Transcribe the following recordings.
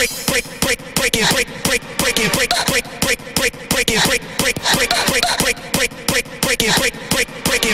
break, break, break, break it, break, break, break it, break, break, break, break, break it, break, break, break, break, break, break, break it, break, break, break it.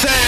Sam!